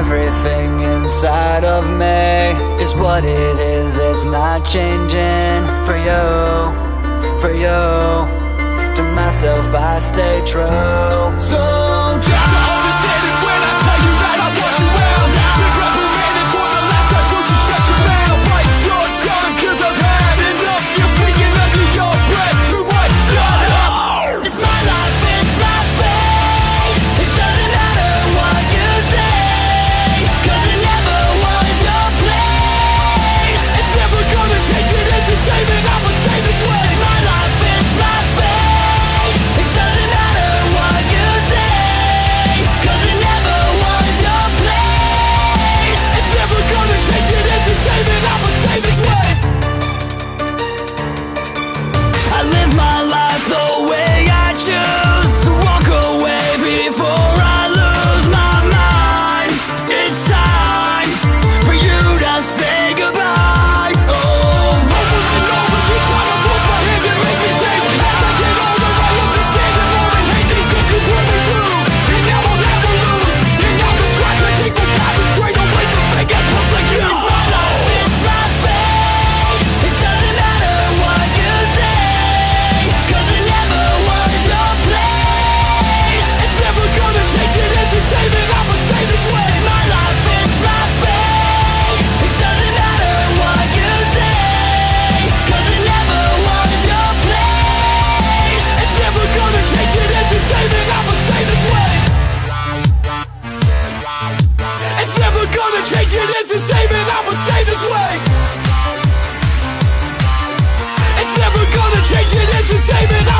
Everything inside of me is what it is, it's not changing for you, for you. To myself, I stay true. So, just. to save it, I'ma stay this way. It's never gonna change, it is the same and I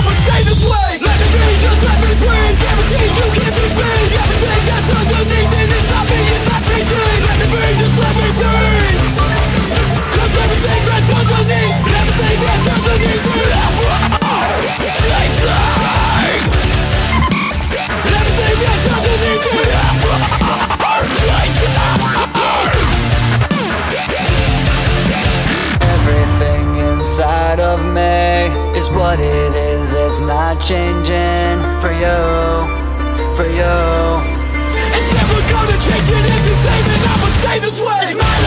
of me is what it is, it's not changing for you, for you. It's never gonna change, it is you same, and I will stay this way.